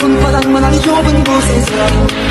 손바닥만한 좁은 곳에서